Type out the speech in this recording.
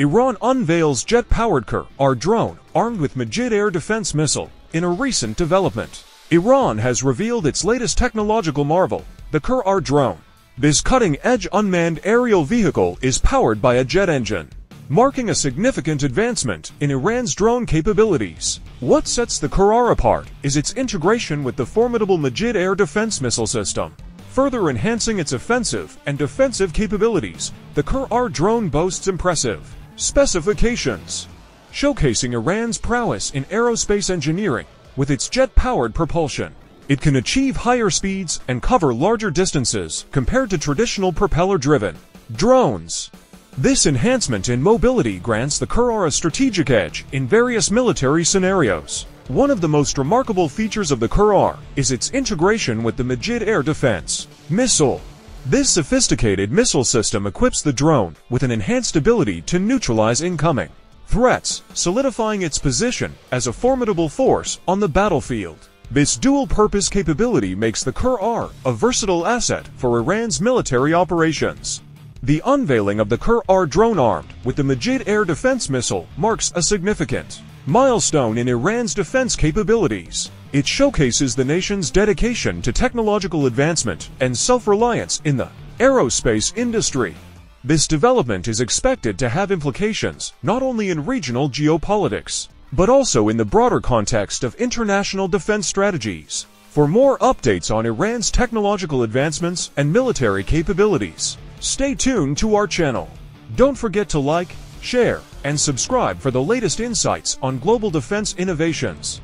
Iran unveils jet-powered Karrar drone armed with Majid air defense missile in a recent development. Iran has revealed its latest technological marvel, the Karrar drone. This cutting-edge unmanned aerial vehicle is powered by a jet engine, marking a significant advancement in Iran's drone capabilities. What sets the Karrar apart is its integration with the formidable Majid air defense missile system. Further enhancing its offensive and defensive capabilities, the Karrar drone boasts impressive Specifications Showcasing Iran's prowess in aerospace engineering with its jet-powered propulsion. It can achieve higher speeds and cover larger distances compared to traditional propeller-driven drones. This enhancement in mobility grants the Karrar a strategic edge in various military scenarios. One of the most remarkable features of the Karrar is its integration with the Majid air defense missile this sophisticated missile system equips the drone with an enhanced ability to neutralize incoming threats, solidifying its position as a formidable force on the battlefield. This dual-purpose capability makes the Karrar a versatile asset for Iran's military operations. The unveiling of the Karrar drone armed with the Majid air defense missile marks a significant milestone in Iran's defense capabilities. It showcases the nation's dedication to technological advancement and self-reliance in the aerospace industry. This development is expected to have implications not only in regional geopolitics, but also in the broader context of international defense strategies. For more updates on Iran's technological advancements and military capabilities, stay tuned to our channel. Don't forget to like, share, and subscribe for the latest insights on global defense innovations.